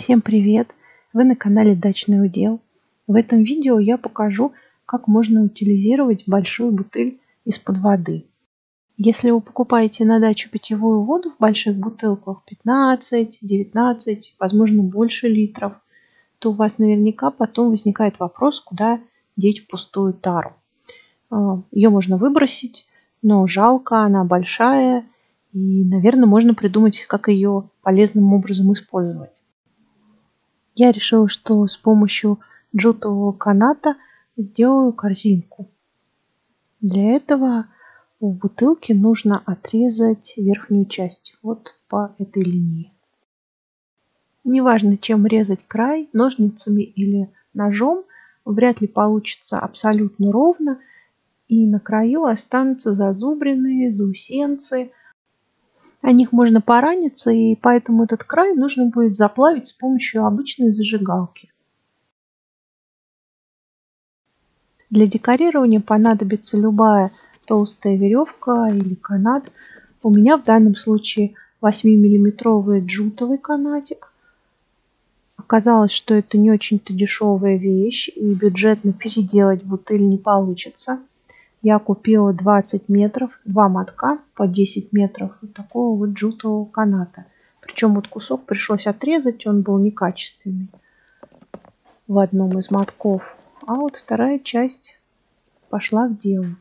Всем привет! Вы на канале Дачный удел. В этом видео я покажу, как можно утилизировать большую бутыль из-под воды. Если вы покупаете на дачу питьевую воду в больших бутылках 15, 19, возможно больше литров, то у вас наверняка потом возникает вопрос, куда деть пустую тару. А, Ее можно выбросить, но жалко, она большая, и, наверное, можно придумать, как ее полезным образом использовать. Я решила, что с помощью джутового каната сделаю корзинку. Для этого у бутылки нужно отрезать верхнюю часть вот по этой линии. Неважно, чем резать край, ножницами или ножом, вряд ли получится абсолютно ровно, и на краю останутся зазубренные заусенцы, о них можно пораниться, и поэтому этот край нужно будет заплавить с помощью обычной зажигалки. Для декорирования понадобится любая толстая веревка или канат. У меня в данном случае 8-миллиметровый джутовый канатик. Оказалось, что это не очень-то дешевая вещь, и бюджетно переделать бутыль не получится я купила 20 метров, два мотка по 10 метров вот такого вот джутового каната. Причем вот кусок пришлось отрезать, он был некачественный в одном из мотков. А вот вторая часть пошла к делу.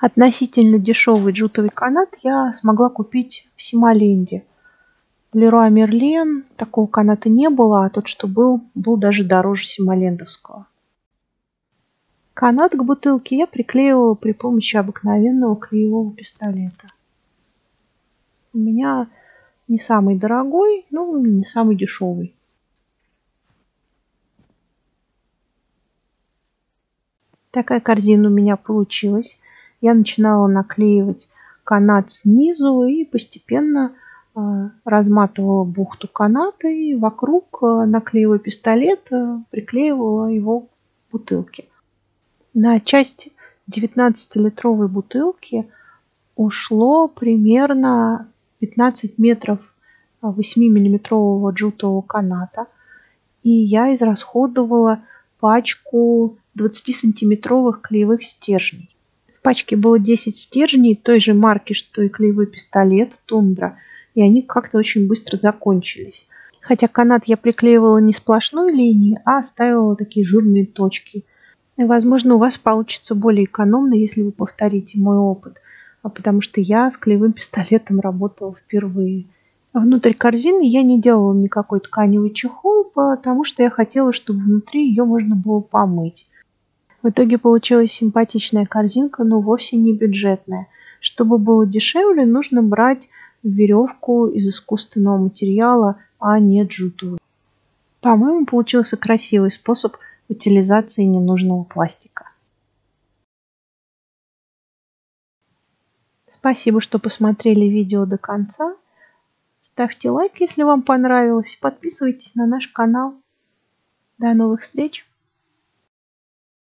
Относительно дешевый джутовый канат я смогла купить в Сималенде. В Леруа Мерлен такого каната не было, а тот, что был, был даже дороже сималендовского. Канат к бутылке я приклеивала при помощи обыкновенного клеевого пистолета. У меня не самый дорогой, но не самый дешевый. Такая корзина у меня получилась. Я начинала наклеивать канат снизу и постепенно э, разматывала бухту каната и вокруг э, наклеивая пистолет, э, приклеивала его к бутылке. На часть 19-литровой бутылки ушло примерно 15 метров 8-миллиметрового джутового каната. И я израсходовала пачку 20-сантиметровых клеевых стержней. В пачке было 10 стержней той же марки, что и клеевой пистолет «Тундра», и они как-то очень быстро закончились. Хотя канат я приклеивала не сплошной линией, а оставила такие жирные точки – и, возможно, у вас получится более экономно, если вы повторите мой опыт, а потому что я с клеевым пистолетом работала впервые. Внутрь корзины я не делала никакой тканевый чехол, потому что я хотела, чтобы внутри ее можно было помыть. В итоге получилась симпатичная корзинка, но вовсе не бюджетная. Чтобы было дешевле, нужно брать веревку из искусственного материала, а не джутовую. По-моему, получился красивый способ утилизации ненужного пластика. Спасибо, что посмотрели видео до конца. Ставьте лайк, если вам понравилось. Подписывайтесь на наш канал. До новых встреч!